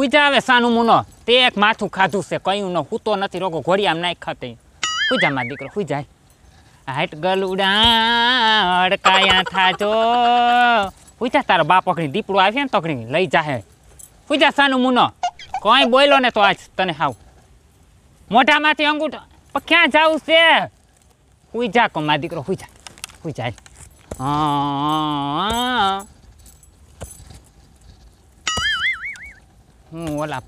પૂજા આવે સાનું મુનો. તે એક માથું ખાધું છે, કયું ન, હૂતો નથી રોગો ઘોડિયામ નાખ ખાતે. પૂજામાં દીકરો, પૂજા. હાટ ગલુડા થાજો. પૂજા, તારો બાપ અકડી દીપડું આવે ને તકડી લઈ જાહે. પૂજા, સાનું મુનો. કોઈ બોલ્યો ને તો આજ તને હાવ. મોઢામાંથી અંગૂઠો ક્યાં જાવું છે? હુઈ જા કો મા દીકરો હુઈ જા હુઈ જાય હા. હું ઓલા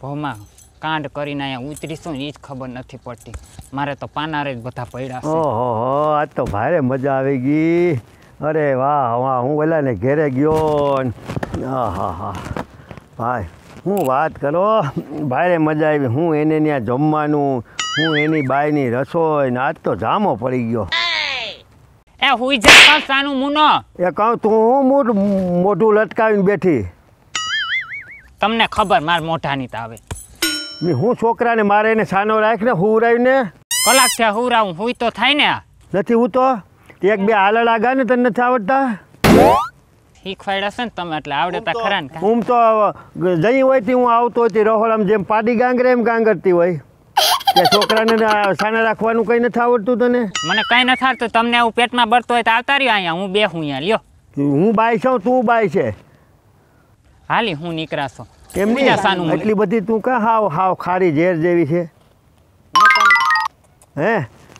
ભોમાં કાંડ કરીને અહીંયા ઉતરીશું ને એ જ ખબર નથી પડતી. મારે તો પાનારે જ બધા પડ્યા છે. ઓહો હો આજ તો ભારે મજા આવી ગઈ. અરે વાહ વાહ હું ઓલાને ઘેરે ગયો ને. હા હા. ભાઈ હું વાત કરો ભારે મજા આવી. હું એને ત્યાં જમવાનું હું એની બાયની રસોઈ ને આજ તો જામો પડી ગયો. એ હુઈ જા કાનું સાનું મુનો? એ કહું તું હું મોઢું મોઢું લટકાવીને બેઠી? તમને ખબર માર મોઢાની તો આવે ને હું છોકરાને મારે એને સાનો હું હુવરાવીને કલાક છે હુરાવું હુઈ તો થાય ને નથી હું તો? એક બે હાલડ આગા ને તને નથી આવડતા? શીખવાડ્યા છે ને તમે એટલે આવડે તા ખરા ને હું તો જઈ હોયથી હું આવતો હતી રહોડામાં જેમ પાડી ગાંગરે એમ ગાંગરતી હોય. કે છોકરાને સાને રાખવાનું કંઈ નથી આવડતું તને? મને કંઈ નથી આવડતું તમને આવું પેટમાં બળતો હોય તો આવતા રહ્યો અહીંયા હું બે હું અહીંયા લ્યો. હું બાય છું તું બાય છે. હાલી હું નીકળાશો એમ બીજા સાનું નહીં? મને. એટલી બધી તું કા હાવ હાવ ખારી ઝેર જેવી છે? હે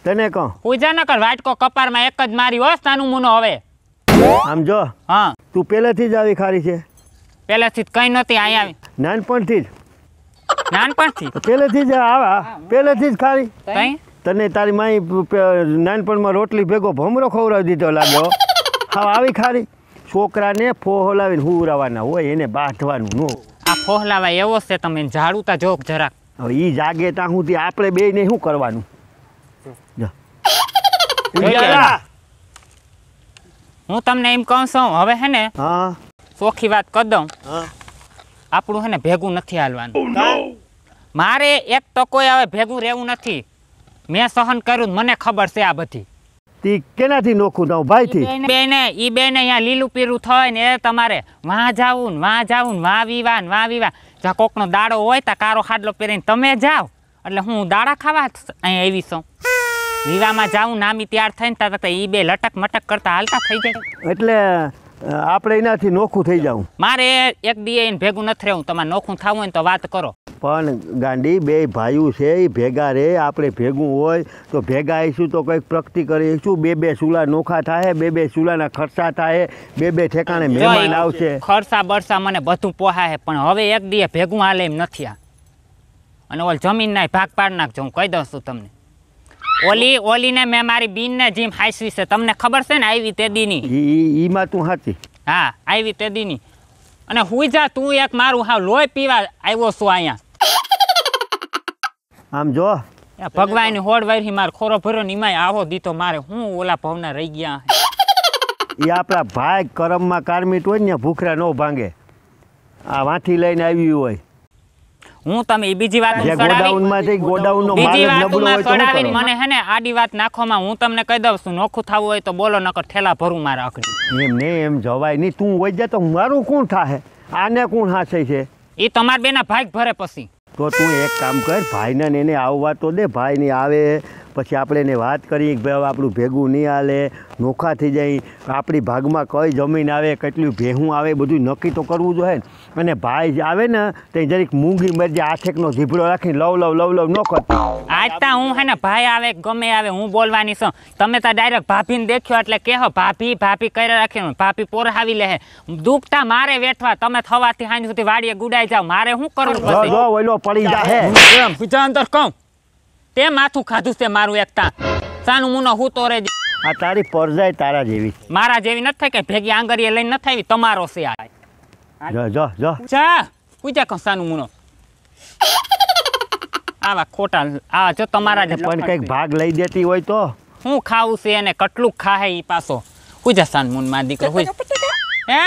તને કહું પૂજા ન કર વાટકો કપારમાં એક જ મારી હો સાનું મુનો હવે. આમ જો હા. તું પહેલેથી જ આવી ખારી છે. પહેલેથી જ કઈ નહોતી અહીંયા આવી. નાનપણથી જ. નાનપણથી? પહેલેથી જ આવા પહેલેથી જ ખારી. કઈ? તને તારી માઈ પ- નાનપણમાં રોટલી ભેગો ભમરો ખવડાવી દીધો લાગ્યો હા. આવી ખારી. છોકરાને ફોહલાવીને હુરાવાના હોય એને બાંધવાનું નો આ ફોહલાવા એવો છે તમે ઝાડુતા જોક જરાક. હવે ઈ જાગે ત્યાં સુધી આપણે બે ને શું કરવાનું. હું તમને એમ કહું છું હવે હે ને હા. ચોખ્ખી વાત કરી દઉં. આપણું હે ને ભેગું નથી હાલવાનું. મારે એક ટકોય હવે ભેગું રહેવું નથી. મેં સહન કર્યું મને ખબર છે આ બધી. તી કેનાથી નોખું થાવ ભાઈથી? બેને ઈ બેને અહીંયા લીલું પીરું થાય ને એ તમારે વાં જાવું ને વાં જાવું ને વાં વિવા ને વાં વિવા. જ્યાં કોકનો દાડો હોય ત્યાં કારો ખાડલો પહેરીને તમે જાઓ. એટલે હું દાડા ખાવા અહીંયા આવી છું. વિવામાં જાઉં નામી તૈયાર થઈને ત્યાં તો ઈ બે લટક મટક કરતા હાલતા થઈ જાય. એટલે આપણે એનાથી નોખું થઈ જાઉં. મારે એક દી એને ભેગું નથી રહેવું. તમારે નોખું થવું હોય તો વાત કરો. પણ ગાંડી બે ભાઈઓ છે એ ભેગા રે આપણે ભેગું હોય તો ભેગા આવીશું તો કંઈક પ્રગતિ કરીશું બે બે ચૂલા નોખા થાય બે બે ચૂલાના ખર્ચા થાય બે બે ઠેકાણે મહેમાન આવશે. ખર્ચા બરસા મને બધું પોહાય પણ હવે એક દીએ ભેગું હાલે એમ નથી આ. અને ઓલ જમીન ના ભાગ પાડ નાખજો હું કહી દઉં છું તમને. ઓલી ઓલીને મેં મારી બીનને જીમ હાઈસવી છે. તમને ખબર છે ને આવી તે દીની ઈમાં તું સાચી હા આવી તે દીની અને હુઈ જા તું એક મારું હા લોહી પીવા આવ્યો છું અહીંયા. આમ જો. એ ભગવાનની હોડ વાયરી મારે ખોરો ભર્યો ને એમાં આવો દીતો મારે. હું ઓલા ભવના રહી ગયા. એ આપણા ભાઈ કરમમાં કારમીટ હોય ને ભૂખરા ન ભાંગે. આ વાંથી લઈને આવ્યું હોય. હું તમે બીજી વાત ગોડાઉનમાંથી ગોડાઉનનો બીજી ચડાવીને મને હે ને આડી વાત નાખવામાં હું તમને કહી દઉં છું નોખું થવું હોય તો બોલો નકર ઠેલા ભરું મારા અકડી એમ ને એમ જવાય નહીં તું હોય જાય તો મારું કોણ થાહે? આને કોણ હાસે છે? એ તમારા બેના ભાગ ભરે પછી. તો તું એક કામ કર ભાઈને ને એને આવવા તો દે ભાઈ ની આવે પછી આપણે એને વાત કરી કે ભાઈ હવે આપણું ભેગું નહીં હાલે નોખા થઈ જાય આપણી ભાગમાં કઈ જમીન આવે કેટલું ભેહું આવે બધું નક્કી તો કરવું જોઈએ ને. અને ભાઈ જે આવે ને તે જરીક મૂંગી મરજી આઠેકનો ઝીબડો રાખીને લવ લવ લવ લવ ન કરતી. આજ તા હું હે ને ભાઈ આવે ગમે આવે હું બોલવાની છું. તમે તો ડાયરેક્ટ ભાભીને દેખ્યો એટલે કહો ભાભી ભાભી કરી રાખી ભાભી પોરહાવી લે દુખતા મારે વેઠવા તમે થવાથી હાંજ સુધી વાડીએ ગુડાઈ જાવ મારે શું કરવું જો ઓલો પડી જા હે. બીજા અંદર કહું. તે માથું ખાધું છે મારું એકતા. સાનું મુનો હું તો રે આ તારી પરજાય તારા જેવી. મારા જેવી નથી થઈ કે ભેગી આંગળીએ લઈને નથી આવી તમારો છે આ. જો જો જો. ચા પૂજા કહો સાનું મુનો. આવા ખોટા આ જો તમારા જે પણ કંઈક ભાગ લઈ દેતી હોય તો? હું ખાવું છે અને કેટલું ખાહે ઈ પાછો. પૂજા સાન મુનમાં દીકરો હોય હે?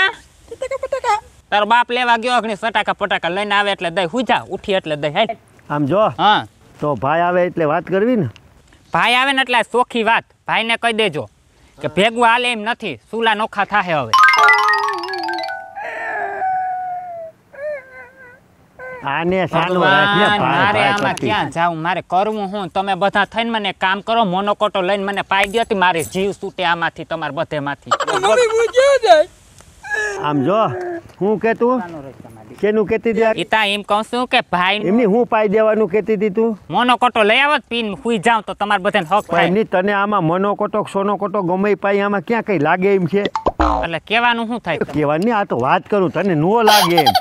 તારો બાપ લેવા ગયો અગ્નિ સટાકા પટાકા લઈને આવે એટલે દઈ હુજા ઉઠી એટલે દઈ હે. આમ જો? હા. તો ભાઈ આવે એટલે વાત કરવી ને. ભાઈ આવે ને એટલે ચોખ્ખી વાત. ભાઈને કહી દેજો કે ભેગું હાલે એમ નથી. સુલા નોખા થાહે હવે. આને ભાઈ મારે આમાં. ક્યાં જાવું મારે કરવું હું? તમે બધા થઈને મને કામ કરો મોનોકોટો લઈને મને પાઈ દો મારે જીવ છૂટે આમાંથી તમારે બધેમાંથી. આમ જો હું કે તું કેનું કેતી હતી? ઈતા એમ કહું છું કે ભાઈ એમની હું પાઈ દેવાનું કેતી હતી તું? મોનોકોટો લઈ આવત પીન હુઈ જાવ તો તમારે બધાને હક થાય. એમની તને આમાં મનો કોટો સોનો કોટો ગમે પાઈ આમાં ક્યાં કઈ લાગે એમ છે? એટલે કહેવાનું શું થાય કેવાનું નહીં આ તો વાત કરું તને નો લાગે એમ.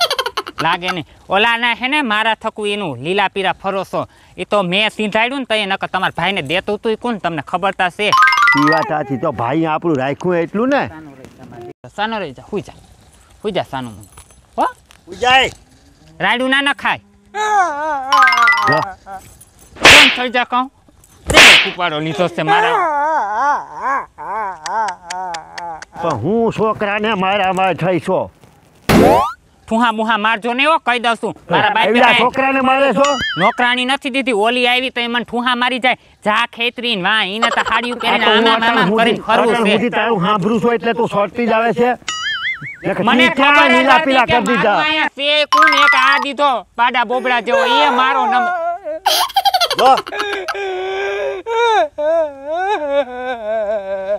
લાગે નહીં. ઓલાના હે ને મારા થકું એનું લીલા પીરા ફરોસો. એ તો મેં સીંધાડ્યું ને તો એ નકર તમારા ભાઈને દેતું તું કોણ? તમને ખબર તા છે ઈ વાત સાચી. તો ભાઈ આપણું રાખ્યું એટલું ને? સાનો રહી જા હુઈ જા. હુઈ જા સાનું હો? જાય. રાડું ના ન ખાય કોણ થઈ જા કહું? તે કુપાડો લીધો છે મારા. પણ હું છોકરાને મારા માં થઈ છો ઠુહા બુહા મારજો ને એવો કહી દઉં છું. મારા બાઈ છોકરાને મારે છો? નોકરાણી નથી દીધી ઓલી આવી તો એ મને ફૂહા મારી જાય. જા ખેતરીને વાહ ઈને તો હાડિયું પહેરીને હું આમ આમ કરીને ફરવું છે. સુધી તારું હાંભરું છું એટલે તું સોટતી જ આવે છે. મને ખબર લીલા પીલા કરી દીધા. તે કોણ એક આ દીધો પાડા બોબડા જેવો એ મારો નંબર. જો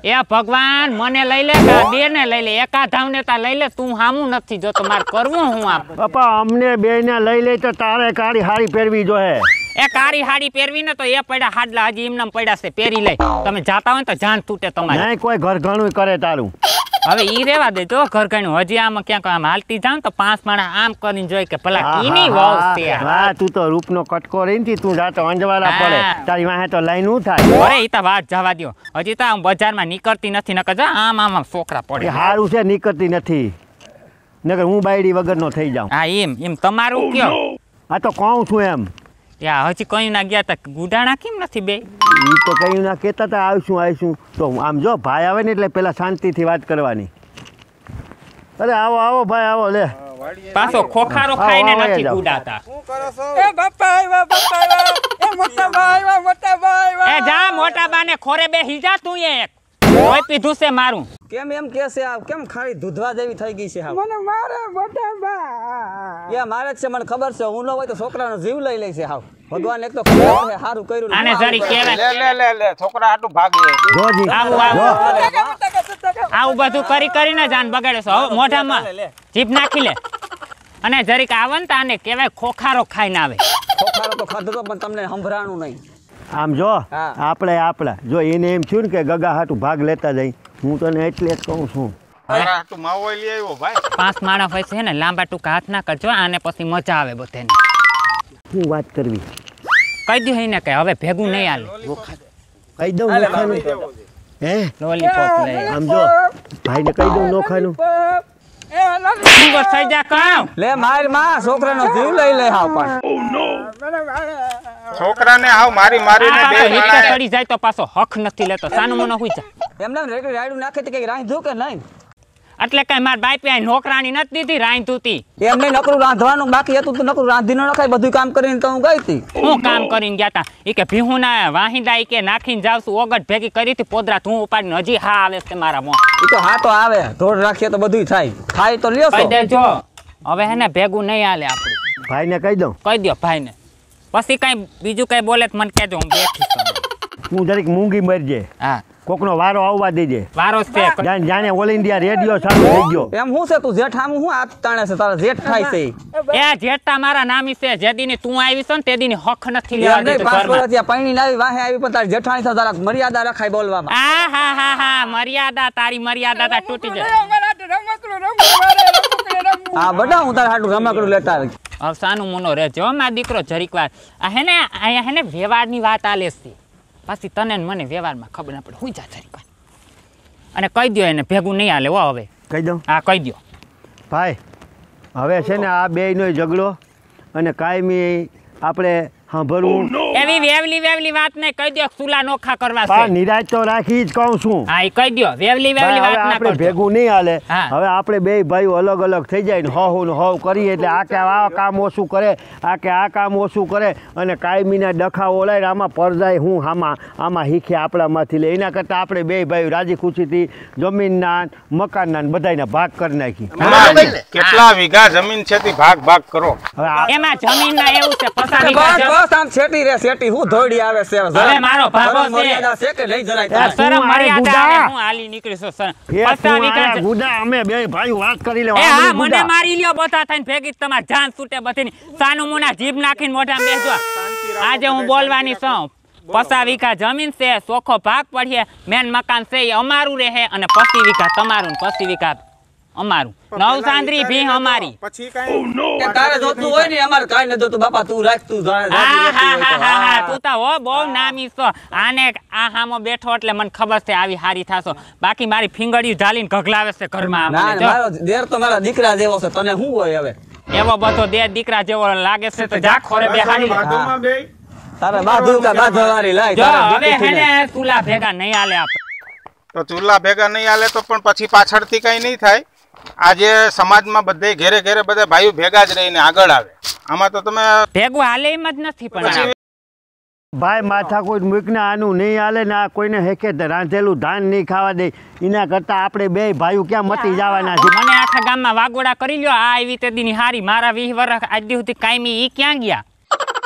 એ ભગવાન મને લઈ લે બે ને લઈ લે. એકા ધાવને તા લઈ લે. તું હામું નથી જોતો. મારે કરવું હું આપ પપ્પા અમને બે ને લઈ લે તો તારે કાળી હારી પહેરવી જોઈએ. એ કાળી હાડી પહેરવી ને તો એ પડ્યા હાડલા હજી એમને એમ પડ્યા છે. પહેરી લે. તમે જાતા હોય ને તો જાન તૂટે તમારે. નહીં કોઈ ઘર ઘણું કરે તારું. હવે ઈ રેવા દેજો ઘર ઘણું હજી આમ ક્યાંક આમ હાલતી જાવ ને તો પાંચ માણા આમ કરીને જોઈ કે ભલા કીની વાવ હા, છે. હા તું તો રૂપનો કટકો રહી ને તું જાતો અંજવાળા પડે. તારી વાહે તો લાઈન ઉ થાય? અરે ઈ તો વાત જવા દ્યો. હજી તો આમ બજારમાં નીકળતી નથી નકર જો આમ આમ આમ છોકરા પડે. હારું છે નીકળતી નથી. નકર હું બાયડી વગરનો થઈ જાઉં. હા એમ એમ. તમારું કયો? આ તો કહું છું એમ. યા હજી કયું ના ગયા તા. ગુડાણા કેમ નથી બે? એ તો કયું ના કહેતા હતા આવીશું આવીશું. તો આમ જો ભાઈ આવે ને એટલે પેલા શાંતિથી વાત કરવાની. અરે આવો આવો ભાઈ આવો લે. પાછો ખોખારો ખાઈને ખાઈને ગુડાતા. શું કરો છો? એ બાપા આવ્યા બાપા આવ્યા. એ મોટા ભાઈ આવ્યા મોટા ભાઈ એ જા મોટા બાને ખોરે બે હિજા તું એક. કોઈ પીધું છે મારું. કેમ એમ કે છે આ કેમ ખાલી દૂધવા જેવી થઈ ગઈ છે મને મારે બટાબા એ મારે છે મને ખબર છે હું ન હોય તો છોકરાનો જીવ લઈ લે છે હાવ. ભગવાન એક તો સારું કર્યું આને જરી કર્યું. લે લે લે લે છોકરા આટલું ભાગી. જોજી. આવું આવું. આવું બધું કરી કરીને જાન બગાડે છો. હવે મોઢામાં. જીભ નાખી લે. અને જરીક આવન ને કેવાય ખોખારો ખાઈ ખોખારો ખાઈને આવે. ખોખારો તો ખાધો તો પણ તમને સંભરાણું નહીં. આમ જો આપણે આપણે. જો એને એમ થયું ને કે ગગા હાટું ભાગ લેતા જઈ હું તને એટલે જ કહું છું. છોકરા આટલું માવો લઈ આવ્યો ભાઈ. પાંચ માણસ હોય છે ને લાંબા ટૂંકા હાથ ના કરજો આને પછી મજા આવે બધાને. શું વાત કરવી? કહી દઉં એને કે હવે ભેગું નહીં હાલે. કહી દઉં નોખાનું. હે? લોલીપોપ લઈ. આમ જો ભાઈને કહી દઉં નોખાનું. થઈ જા કામ. લે મારમાં છોકરાનો જીવ લઈ લે હાવ પણ. છોકરાને હાવ મારી મારીને બે ચડી જાય તો પાછો હક નથી લેતો. સાનું મનો હુઈ જા. એમને એમ રેડી રાયડું નાખે તો કઈ રાંધ્યું કે નહીં? એટલે કઈ માર બાઈ પે નોકરાણી નથી દીધી રાંધુતી એમને નકરું રાંધવાનું બાકી હતું તો નકરું રાંધી ન નખાય બધું કામ કરીને તો હું ગઈ હતી. હું કામ કરીને ગયા તા? એ કે ભીહુના વાહિંદા ઈ કે નાખીને જાવ છું ઓગટ ભેગી કરી હતી પોદરા તું ઉપાડીને હજી હા આવે છે મારા મોં. એ તો હા તો આવે ધોળ રાખીએ તો બધું થાય. થાય તો લ્યો દેજો. હવે હે ને ભેગું નહીં હાલે આપણું. ભાઈને કહી દઉં? કહી દો ભાઈને. પછી કઈ બીજું કઈ બોલે તો મને કહેજો હું બેઠી હું જરીક મૂંગી મરજે. હા. કોકનો વારો આવવા દેજે. વારો છે. જાણે જાણે ઓલ ઇન્ડિયા રેડિયો ચાલુ થઈ ગયો. એમ શું છે તું જેઠ આમ હું હાથ તાણે છે તારા જેઠ થાય છે એ જેઠા મારા નામી છે. જે દીની તું આવી છે ને તે દીની હક નથી લેવા પાંચ ઘરમાં. વર્ષ ત્યાં પૈણીને આવી વાહે આવી પણ તારી જેઠાણી સાથે તારા મર્યાદા રખાય બોલવામાં. આ હા હા હા મર્યાદા તારી મર્યાદા તા તૂટી જાય. રમકડું રમકડું હા બધા હું તારા હાટું રમકડું લેતા આવી. મુનો રે મોનો રહેજો હો, દીકરો જરીક વાર. આ હે ને આ હે ને વ્યવહારની વાત આલે છે. પાછી તને ને મને વ્યવહારમાં ખબર ના પડે. હું જા તારી અને કહી દો એને ભેગું નહીં હાલે હો હવે. કહી દઉં? હા કહી દો ભાઈ હવે છે ને આ બેયનો ઝઘડો અને કાયમી આપણે સાંભળવું એવી વેવલી વેવલી વાત ને કહી દો સુલા નોખા કરવા પા છે નિરાજ તો રાખી જ કહું છું. હા એ કહી દો વેવલી વેવલી વાત ના આપણે ભેગું નહીં હાલે. હવે આપણે બે ભાઈઓ અલગ અલગ થઈ જાય ને હવ ને હવ કરીએ એટલે આ કે આ કામ ઓછું કરે આ કે આ કામ ઓછું કરે અને કાયમીના ડખા ઓલાય આમાં પરજાય હું આમાં આમાં હીખે આપણામાંથી લે. એના કરતાં આપણે બે ભાઈઓ રાજી ખુશીથી જમીનના મકાનના ને બધાયના ભાગ કરી નાખી. કેટલા વીઘા જમીન છે તે ભાગ ભાગ કરો. એમાં જમીન ના એવું છે પચાસ વીઘા બસ આમ શેટી રે શેટી હું ધોડી આવે છે? અરે મારો ભાગો છે. છે કે નહીં જરાય? શરમ મર્યાદા ગુડા. હું હાલી નીકળીશું સર. એ પચાસ તું વીઘા આયા જ- ગુડા અમે બે ભાઈ વાત કરી લેવા એ હા મને મારી લ્યો બતા થઈને ભેગી તમારે જાન છૂટે બધીની સાનું મુના જીભ નાખીને મોઢા બેસજો. આજે હું બોલવાની છું. પસા વીઘા જમીન છે ચોખ્ખો ભાગ પડીએ મેન મકાન છે એ અમારું રહે અને પસી વીઘા તમારું ને પસી વીઘા અમારું. નવ સાંદરી ભી અમારી. પછી કઈ કે તારે જોતું હોય ને અમારે કાંઈ નથી જોતું બાપા તું રાખ તું જા- હા હા હા હા હા તું તા હો બહુ નામી છો. આને આ હામો બેઠો એટલે મને ખબર છે આવી હારી થાશો. બાકી મારી ફિંગડી ઝાલીને ઘગલાવે છે ઘરમાં ના મારો દેર તો મારા દીકરા જેવો છે. તને શું હોય હવે? એવો બધો દે દીકરા જેવો લાગે છે તો જા ખોરે બેહાડી. તારે બાધુ કા બાજુવાળી લાય જો તારે હવે હેને તુલા ભેગા નહીં આલે આપ તો ચૂલા ભેગા નહીં આલે તો પણ પછી પાછળથી કઈ નહીં થાય. આજે સમાજમાં બધે ઘેરે ઘેરે બધા ભાઈઓ ભેગા જ રહીને આગળ આવે. આમાં તો તમે ભેગું હાલે એમ જ નથી પણ ભાઈ માથા કોઈ મૂકને આનું નહીં હાલે ને આ કોઈને હેકે રાંધેલું ધાન નહીં ખાવા દે. એના કરતાં આપણે બે ભાઈઓ ક્યાં મતી જવાના છે? મને આખા ગામમાં વાગોડા કરી લ્યો. આ આવી તે હારી મારા વીસ વર્ષ આજ સુધી કાયમી એ ક્યાં ગયા?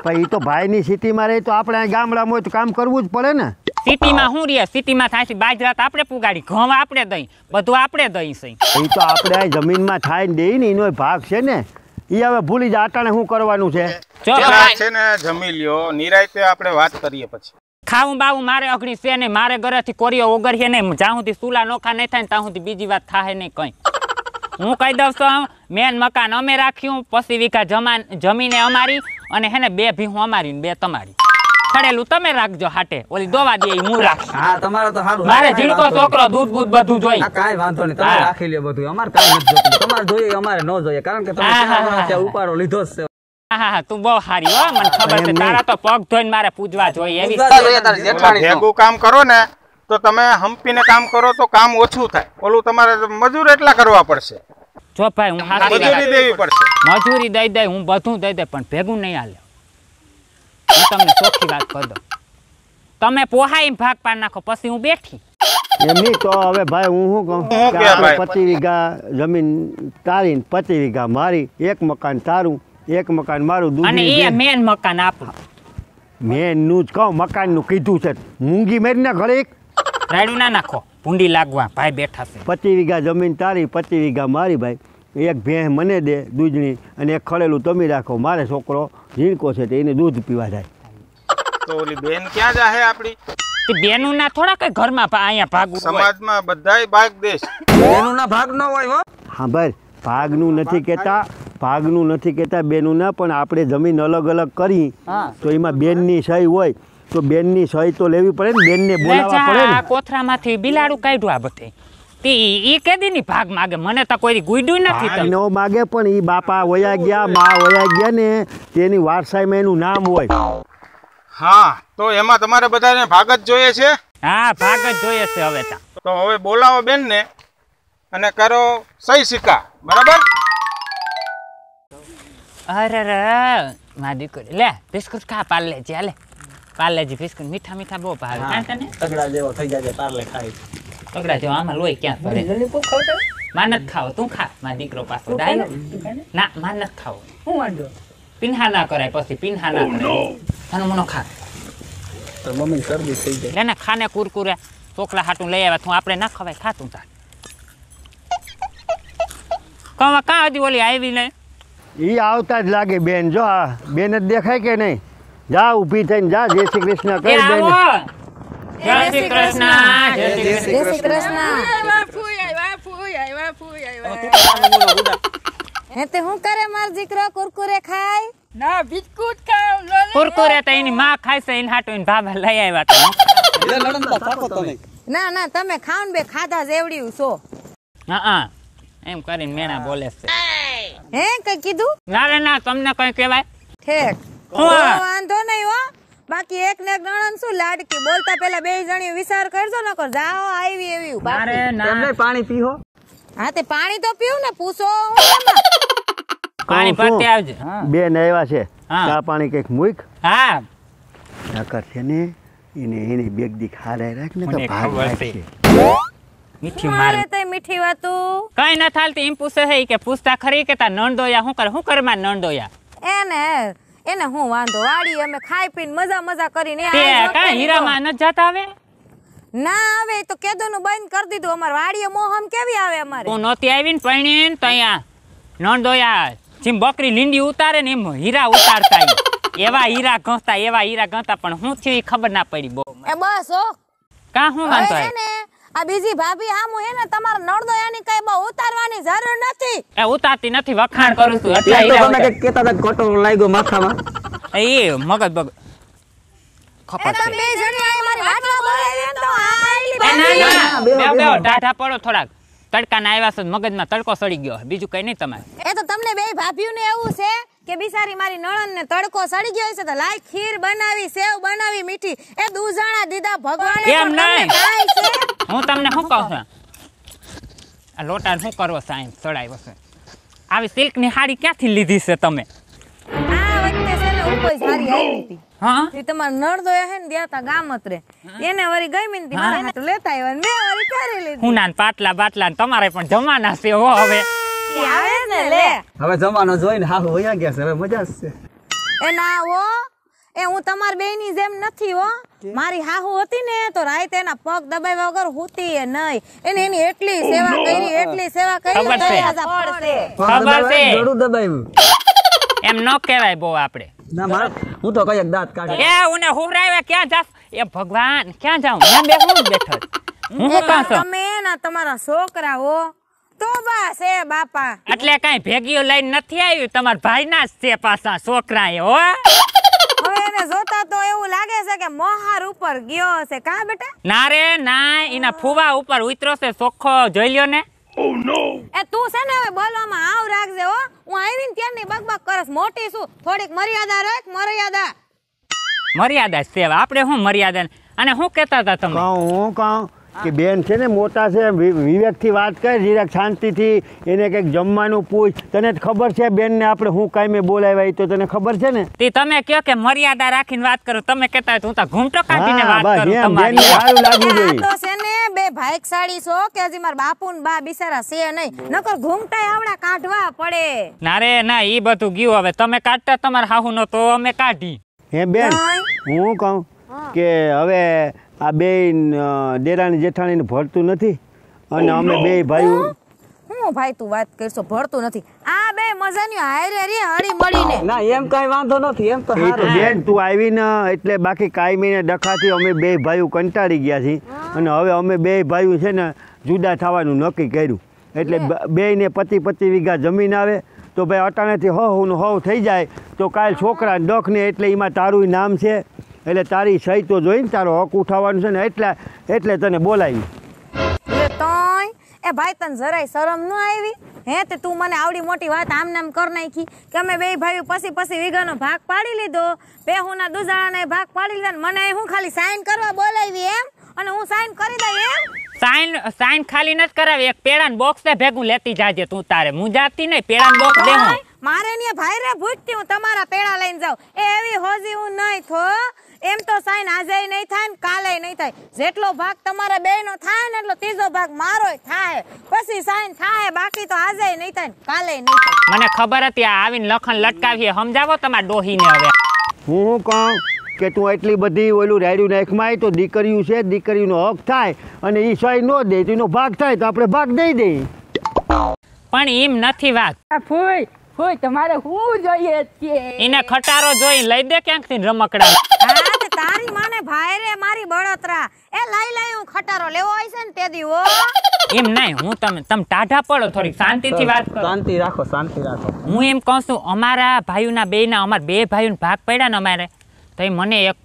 પણ એ તો ભાઈની સ્થિતિમાં રહી તો આપણે ગામડામાં હોય તો કામ કરવું જ પડે ને. સિટીમાં શું રે સિટીમાં થાય છે બાજરાત આપણે પુગાડી ઘઉં આપણે દઈ બધું આપણે દઈ છે. એ તો આપણે આ જમીનમાં થાય ને દઈ ને એનો ભાગ છે ને એ હવે ભૂલી જ આટાણે શું કરવાનું છે? છે ને જમી લ્યો નિરાયતે આપણે વાત કરીએ પછી. ખાવું બાવું મારે અઘરી છે ને મારે ઘરેથી કોરીઓ ઓગળીએ ને જ્યાં સુધી સુલા નોખા નહીં થાય ને ત્યાં સુધી બીજી વાત થાય નહીં કંઈ. હું કહી દઉં છું મેન મકાન અમે રાખ્યું પછી વીઘા જમાન જમીને અમારી અને હેને બે ભીહું અમારી ને બે તમારી. ખડેલું તમે રાખજો હાટે. ઓલી દોવા દે હું રાખ હા તમારો તો સારું મારે ઝીણકો છોકરો દૂધ બૂધ બધું જોઈ. કાઈ વાંધો નહીં. તમે રાખી લ્યો બધું. અમાર કાંઈ નથી જોતું. તમારે જોઈએ અમારે ન જોઈએ. કારણ કે તમે. ઉપાડો લીધો છે. હા હા હા તું બહુ સારી હો. મને ખબર છે તારા તો પગ ધોઈને મારે પૂજવા જોઈએ એવી? ભેગું કામ કરો ને તો તમે હંપીને કામ કરો તો કામ ઓછું થાય. ઓલું તમારે મજૂર એટલા કરવા પડશે. જો ભાઈ હું મજૂરી દેવી પડશે. મજૂરી દઈ દઈ હું બધું દઈ દે પણ ભેગું નહીં હાલે. હું તમને ચોખ્ખી વાત કહી દઉં. તમે પોહાઈ ભાગ પાડ નાખો પછી હું બેઠી. એમની તો હવે ભાઈ હું શું કહું? પચીસ વીઘા જમીન તારી ને પચીસ વીઘા મારી એક મકાન તારું એક મકાન મારું અને એ મેન મકાન આપણું મેનનું જ કહું મકાનનું કીધું છે. મૂંગી મેરીને ઘડીક રાડું ના નાખો. ભૂંડી લાગવા ભાઈ બેઠા છે. પચીસ વીઘા જમીન તારી પચીસ વીઘા મારી ભાઈ. એક ભેંસ મને દે દૂધની અને એક ખડેલું તમે રાખો. મારે છોકરો ઝીણકો છે તો એને દૂધ પીવા જાય. તો ઓલી બેન ક્યાં જાહે આપણી? તે બેનું ના થોડા કઈ ઘરમાં અહીંયા ભાગ સમાજમાં બધાય ભાગ દેશ. બેનું ના ભાગ ન હોય હો. હા ભાઈ ભાગનું નથી કહેતા ભાગનું નથી કહેતા બેનું ના પણ આપણે જમીન અલગ અલગ કરી તો એમાં બેનની સહી હોય તો બેનની સહી તો લેવી પડે ને બેનને બોલાવવા પડે આ ને કોથરામાંથી બિલાડું કાઢ્યું આ બધે. તે ઈ ઈ ની ભાગ માગે. મને તો કોઈ ગુડ્યું નથી માગે પણ એ બાપા વયા ગયા મા વયા ગયા ને તેની વારસાઈમાં એનું નામ હોય. હા તો એમાં તમારે બધાને ભાગ જ જોઈએ છે? હા ભાગ જ જોઈએ છે હવે તા. તો હવે બોલાવો બેનને અને કરો સહી સિક્કા. બરાબર? અરે રે મારી દીકરી. લે બિસ્કુટ ખા પાર્લેજી. હાલે. પાર્લેજી બિસ્કુટ મીઠા મીઠા બહુ ભાવે. તને? તગડા જેવો થઈ જાય પકડા જો આમાં લોહી ક્યાં ભરે? માં નથી ખાવ તું ખા. મારો દીકરો પાછો ડાય. ના માં નથી ખાવ. હું વાંધો? પિન્હા ના કરાય પછી પિન્હા ના કરાય. તને મનો ખા. મમ્મી શરદી થઈ જાય. લે ખાને કુરકુરે. ચોકલા હાટું લઈ આવ્યા. તું આપણે ના ખવાય ખાતું તાર. કહવા કાં હજી ઓલી આવી ને? એ આવતા જ લાગે બેન. જો આ બેન જ દેખાય કે નહીં? જા ઊભી થઈને જા. જય શ્રી કૃષ્ણ. કઈ બેન? જય શ્રી કૃષ્ણ. જય શ્રી કૃષ્ણ. આવ્યા હે તે હું કરે માર દીકરો? કુરકુરે ખાય? ના બિસ્કુટ ખાવ કુરકુરે તો એની માં ખાય છે એને હાટો એને ભાભા લઈ આવ્યા થાકો તમે. ના ના તમે ખાવ બે ખાધા જેવડ્યું છો. હા હા. એમ કરીને મેણા બોલે છે. હે કઈ કીધું? ના ના તમને કઈ કહેવાય? ઠેક. હું વાંધો નહીં હો. બાકી એક ને ગણન શું લાડકી? બોલતા પેલા બે જણી વિચાર કરજો નકર જાઓ આવી એવી મારે ના પાણી પીહો. હા તે પાણી તો પીવું ને પૂછો પાણી કહું આવજે. બે ને આવ્યા છે. ચા પાણી કંઈક મૂક. હા. નકર છે ને એને એની બેગ દી ખારે રાખ ને તો ભાગ છે. મીઠી મારે. તો મીઠી વાતું. કઈ ન થાલતી એમ પૂછે હે કે પૂછતા ખરી કે તાર નણદોયા કર હું કરમાં નણદોયા એને એને હું વાંધો વાડી અમે ખાઈ પીને મજા મજા કરીને તે હીરામાં ન જતા આવે ના આવે તો કેદોનું બંધ કરી દીધું. અમારે વાડીએ મોહમ કેવી આવે અમારે? હું નહોતી આવીને પૈણીને તો અહીંયા નણદોયા જેમ બકરી લીંડી ઉતારે ને એમ હીરા ઉતારતા એવા હીરા ઘસતા એવા હીરા ઘસતા પણ હું થયું ખબર ના પડી બહુ એ બસ હો. કા હું વાંધો ને આ બીજી ભાભી આમું હે ને તમારા નળદોયાની કઈ બહુ ઉતારવાની જરૂર નથી એ ઉતારતી નથી વખાણ કરું છું. એટલે હીરા તમે ઉતાર- કંઈક હતા કોટો લાગ્યો માથામાં. એ મગજ બગ ખપત છે. બે જણી આ મારી વાતમાં બોલે ને તો આ આયલી બે ના, ના, બેહો. બેહો, પડો થોડાક. તડકાના આવ્યા છે મગજમાં તડકો સડી ગયો બીજું કઈ નહીં તમારે. એ તો તમને બે ભાભીઓને એવું છે કે બિચારી મારી નણંદ ને તડકો સડી ગયો છે તો લાય ખીર બનાવી સેવ બનાવી મીઠી. એ દૂજાણા દીધા ભગવાને એમ નહીં. હું તમને શું કહું છું? આ લોટા શું કરવો સાહેબ ચડાવ્યો છે આવી સિલ્કની સાડી ક્યાંથી લીધી છે તમે? આ વખતે છે ને ઉપજ સારી આવી હતી. હા? એ તમારા નળદોયા હે ને દેતા ગામત્રે એને ગમી ને તી લેતા આવ્યા ને મેં વળી કરી લીધી. હુના ને પાટલા બાટલા ને તમારે પણ જમાના છે હો હવે. આવે ને લે. હવે જમાનો જોઈને હા વયા ગયા છે હવે મજા છે. હો એ હું તમારી બેની જેમ નથી હો. મારી હાહુ હતી ને તો રાતે એના પગ દબાવ્યા વગર હુતી એ નહીં. એને એની એટલી સેવા કરી એટલી સેવા કરી ખબર છે. ગળું દબાવ્યું. એમ ન કહેવાય બહુ આપણે. ના માર હું તો કઈ દાંત કાઢે. એ ઉને હુરાવે ક્યાં જાસ એ ભગવાન ક્યાં જાઉં? મેં બેહું બેઠો હું કાં છું? તમે ના તમારા છોકરા હો તો બસ એ બાપા. એટલે કઈ ભેગીઓ લઈને નથી આવ્યું? તમારા ભાઈના જ છે પાછા છોકરા એ હો? હવે જોતા તો એવું લાગે છે કે મોહાર ઉપર ગયો છે કા બેટા? ના રે ના એના ફુવા ઉપર ઉતરો છે ચોખ્ખો જોઈ લ્યો ને. એ તું છે ને હવે બોલવામાં આવ રાખજે હો. હું આવીને ત્યારની બકબક કરસ. મોટી છું. થોડીક મર્યાદા રાખ મર્યાદા. મર્યાદા સેવા આપણે શું મર્યાદા? અને શું કહેતા હતા તમે? કહું હું કહું કે બેન છે ને મોટા છે વિવેકથી વાત કર જરાક શાંતિથી એને કંઈક જમવાનું પૂછ. તને જ ખબર છે બેનને આપણે હું કાંઈ મેં બોલાવ્યા તો તને ખબર છે ને? તે તમે કહો કે મર્યાદા રાખીને વાત કરો તમે કહેતા હું તો ઘૂમટો કાઢીને વાત કરું તમારી સારું લાગી ગઈ જોઈએ તો છે ને બે ભાઈકસાળી છો કે હજી મારા બાપુ ને બા બિચારા છે નહીં. નકર ઘૂમટાય આવડા કાઢવા પડે. ના રે ના ઈ બધું ગયું હવે. તમે કાઢતા તમારા હાહુ નો તો અમે કાઢી. હે બેન હું કહું કે હવે આ બે દેરાણી જેઠાણીને ભરતું નથી અને અમે બે ભાઈઓ હું? ભાઈ તું વાત કરશો? ભરતું નથી. આ બે મજાની હારે રે હળી મળીને ના એમ કઈ વાંધો નથી એમ તો સારું બેન તું આવીને એટલે બાકી કાયમીને ડખાથી અમે બે ભાઈઓ કંટાળી ગયા છીએ. અને હવે અમે બે ભાઈઓ છે ને જુદા થવાનું નક્કી કર્યું. એટલે બેયને પતિ પતિ વીઘા જમીન આવે તો ભાઈ અટાણેથી હવ ને હવ થઈ જાય. તો કાલ છોકરા ડખ ને એટલે એમાં તારું નામ છે. એટલે તારી સહી તો જોઈને તારો હક ઉઠાવવાનો છે ને એટલે એટલે તને બોલાવી. એ ભાઈ તને જરાય શરમ ન આવી? હે તે તું મને આવડી મોટી વાત આમ નામ કર નાખી કે અમે બે ભાઈ પછી પછી વિઘાનો ભાગ પાડી લીધો. બેહુના દુજાળાને ભાગ પાડી લીધા મને હું ખાલી સાઈન કરવા બોલાવી એમ? અને હું સાઈન કરી દઉં એમ? સાઈન સાઈન ખાલી નથી કરાવી એક પેડાન બોક્સ ને ભેગું લેતી જાજે તું તારે. હું જાતી નહીં પેડાન બોક્સ દે હું મારે ને ભાઈ રે ભૂખતી હું તમારા પેડા લઈને જાઉં. એ એવી હોજી હું નહીં થો. એમ તો સાઈન આજે નહીં થાય ને કાલે નહીં થાય. જેટલો ભાગ તમારા બે નો થાય ને એટલો ત્રીજો ભાગ મારો થાય. પછી સાઈન થાય બાકી તો આજે નહીં થાય ને કાલે નહીં થાય. મને ખબર હતી આ આવીને લખન લટકાવીએ. સમજાવો તમારા ડોહીને હવે. હું કહું? કે તું એટલી બધી ઓલું રાયડું નાખમાય તો દીકરીયું છે દીકરીનો હક થાય અને એ સહી ન દે તો એનો ભાગ થાય તો આપણે ભાગ દઈ દઈએ. પણ એમ નથી વાત. ફૂઈ ફૂઈ તમારે શું જોઈએ છે એને ખટારો જોઈ લઈ દે ક્યાંકથી રમકડા. હા તે તારી માને ભાઈ રે મારી બળતરા. એ લઈ લઈ હું ખટારો લેવો હોય છે ને તે દી હો. એમ નહીં હું તમે તમે ટાઢા પડો થોડીક શાંતિથી વાત કરો. શાંતિ રાખો શાંતિ રાખો. હું એમ કહું છું અમારા ભાઈઓના બેના અમારા બે ભાઈઓના ભાગ પડ્યા ને અમારે. તો એ મને એક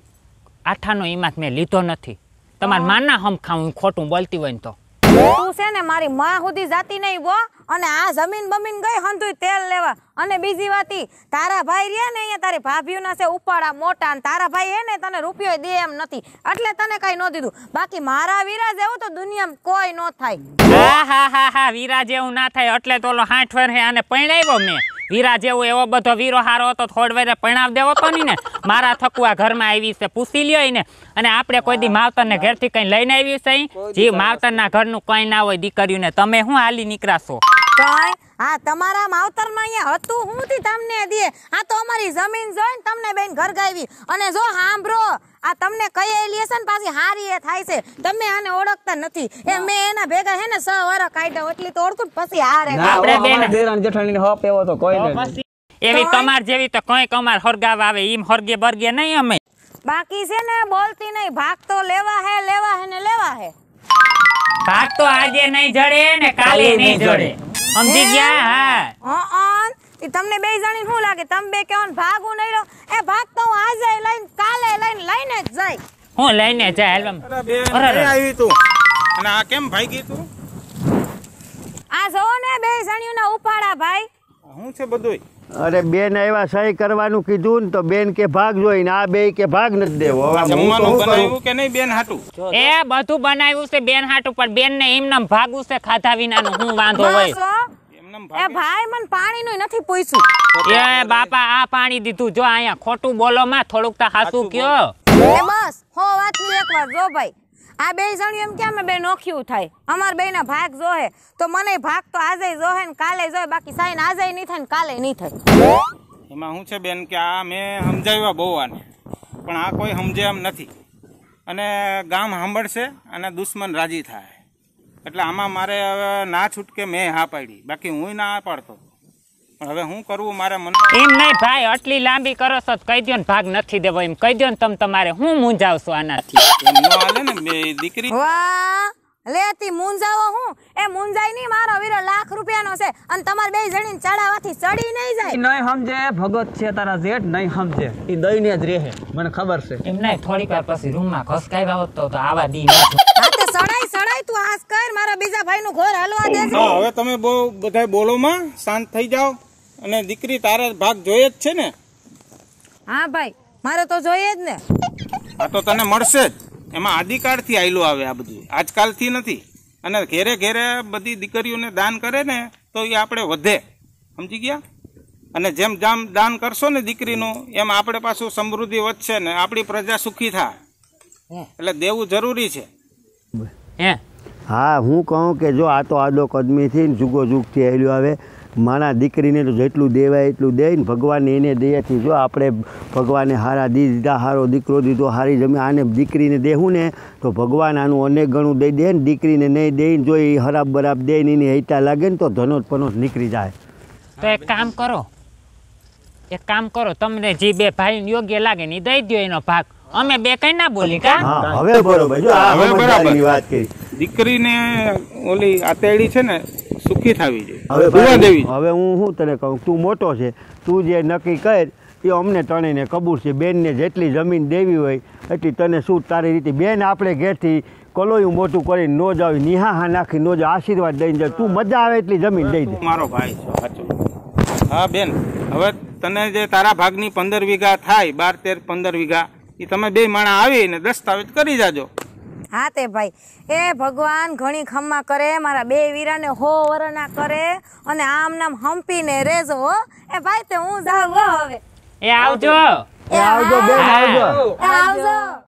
આઠાનો ઈમાત મેં લીધો નથી. તમારા માના હમ ખાવું ખોટું બોલતી હોય ને તો. તું છે ને મારી માં સુધી જાતી નહીં બો અને આ જમીન બમીન ગઈ હંધુય તેલ લેવા. અને બીજી વાત ઈ તારા ભાઈ રહ્યા ને અહીંયા તારી ભાભીઓના છે ઉપાડા મોટા અને તારા ભાઈ હે ને તને રૂપિયો દે એમ નથી. એટલે તને કઈ ન દીધું. બાકી મારા વીરા જેવું તો દુનિયામાં કોઈ ન થાય. હા હા હા હા વીરા જેવું ના થાય. એટલે તો ઓલો હાઠ અને આને પરણાવ્યો મેં. વીરા જેવો એવો બધો વીરો હારો હતો થોડ વારે પરણાવ દેવો તો નહીં ને. મારા થકુઆ ઘરમાં આવી છે પૂછી લ્યો ને અને આપણે કોઈ દી માવતરને ઘેરથી કઈ લઈને આવી છે? જીવ માવતરના ઘરનું કઈ ના હોય દીકરીઓને. તમે શું હાલી નીકળાશો? કઈ હા તમારા માવતરમાં અહીંયા હતું હું થી તમને દે. આ તો અમારી જમીન જોઈને તમને બેન ઘર ગાવી અને જો સાંભળો આ તમને કઈ એલિયેશન પાછી હારી એ થાય છે. તમે આને ઓળખતા નથી. એ મેં એના ભેગા હે ને સ વર કાઢ્યા એટલી તો ઓળખું ને પછી હારે. આપણે બેન- દેરાણી જેઠાણીને હપ એવો તો કોઈ નહીં એવી તમાર જેવી તો કઈ કમાર હરગાવ આવે ઈમ હરગે બરગે નહીં અમે. બાકી છે ને બોલતી નહીં ભાગ તો લેવા હે લેવા હે ને લેવા હે. ભાગ તો આજે નહીં જડે ને કાલે નહીં જડે. સમજી ગયા હા. ઓન એ તમને બે જણી શું લાગે? તમે બે કેવો ને ભાગું નહીં લો એ ભાગ તો હું આજે લઈને કાલે લઈને લઈને જ જાય હું લઈને જાય એલ્બમ અરે આવી તું? અને આ કેમ ભાગી તું? આ ને બે જણીઓના ઉપાડા ભાઈ. શું છે બધુંય? અરે બેન આવ્યા સહી કરવાનું કીધું ને તો બેન કે ભાગ જોઈને આ બે કે ભાગ નથી દેવો. હવે હું તો જમવાનું બનાવ્યું કે નહીં બેન હાટું? એ બધું બનાવ્યું છે બેન હાટું પણ બેન ને એમને ભાગવું છે ખાધા વિનાનું હું વાંધો હોય. એ ભાઈ મને પાણીનું નથી પૂછ્યું. એ બાપા આ પાણી દીધું. જો અહીંયા ખોટું બોલો માં થોડુંક તો હાસું કયો. બસ હો વાતની એક વાર જો ભાઈ. આ બે જણી એમ કેમ બે નોખ્યું થાય? અમાર બે ના ભાગ જોહે. તો મને ભાગ તો આજે જોહે ને કાલે જોહે, બાકી સાઈન આજે નહીં થાય ને કાલે નહીં થાય. એમાં શું છે બેન કે આ મેં સમજાવ્યા બહુ આને પણ આ કોઈ સમજે એમ નથી. અને ગામ સાંભળશે અને દુશ્મન રાજી થાય. એટલે આમાં મારે હવે ના છૂટકે મેં હા પાડી. બાકી હું ના પાડતો. પણ હવે શું કરવું મારા મનમાં? એમ નહીં ભાઈ આટલી લાંબી કરો છો કહી દો ને ભાગ નથી દેવો. એમ કહી દો ને તમે તમારે હું મૂંઝાવશો આનાથી? એમ ન હાલે ને બે દીકરી. વાહ લેતી મુંજાવો હું. એ મુંજાય નહીં મારો વીરો લાખ રૂપિયાનો છે અને તમારે બે જણીને ચડાવવાથી ચડી નહીં જાય. નહીં સમજે ભગત છે તારા જેઠ નહીં સમજે. એ દઈને જ રહે મને ખબર છે. એમ નહીં થોડીક વાર પછી રૂમમાં ખસકાઈ હોત તો તો આવા દી હા તો સડાઈ સડાઈ તું આસ કર મારા બીજા ભાઈનું ઘર હલવા દે હવે તમે બહુ બધા બોલોમાં શાંત થઈ જાઓ. અને દીકરી તારે ભાગ જોઈએ જ છે ને? હા ભાઈ. મારે તો જોઈએ જ ને. આ તો તને મળશે જ. એમાં આદિકાળથી આયલું આવે આ બધું. આજકાલથી નથી. અને ઘેરે ઘેરે બધી દીકરીઓને દાન કરે ને તો એ આપણે વધે. સમજી ગયા? અને જેમ જામ દાન કરશો ને દીકરીનું એમ આપણે પાછું સમૃદ્ધિ વધશે ને આપણી પ્રજા સુખી થાય. એટલે દેવું જરૂરી છે. હે. હા હું કહું કે જો આ તો આડો કદમીથી ને જુગો જુગથી આવેલું આવે મારા દીકરીને તો જેટલું દેવાય એટલું દે ને ભગવાનને એને દયાથી જો આપણે ભગવાને હારા દી દીધા, હારો દીકરો દીધો, હારી જમી, આને દીકરીને દેવું ને, તો ભગવાન આનું અનેક ગણું દઈ દે ને, દીકરીને નહીં દે ને, જો એ હરાબ બરાબ દે ને, એની હૈતા લાગે ને, તો ધનોજ પનોજ નીકળી જાય. તો એક કામ કરો, એક કામ કરો, તમને જે બે ભાઈ યોગ્ય લાગે ને એ દઈ દ્યો એનો ભાગ. અમે બે કઈ ના બોલી કા? હવે બરોબર. જો હવે બરાબર. વાત કરી. દીકરીને ઓલી આતેડી છે ને સુખી થવી જોઈએ. હવે હવે હું શું તને કહું? તું મોટો છે. તું જે નક્કી કર એ અમને ત્રણેયને કબૂલ છે. બેનને જેટલી જમીન દેવી હોય એટલી તને શું તારી રીતે? બેન આપણે ઘેરથી કલોયું મોટું કરીને નો જ આવી. નિહાહા નાખી નો જ આશીર્વાદ દઈને જાય. તું મજા આવે એટલી જમીન દઈ દે. મારો ભાઈ છો સાચો. હા બેન હવે તને જે તારા ભાગની પંદર વીઘા થાય બાર તેર પંદર વીઘા એ તમે બે માણા આવીને દસ્તાવેજ કરી જાજો. હા તે ભાઈ. એ ભગવાન ઘણી ખમ્મા કરે મારા બે વીરાને હો વરના કરે અને આમ નામ હંપીને રેજો હો. એ ભાઈ તે હું જાઉં હવે. એ આવજો. એ આવજો બેન આવજો. એ આવજો.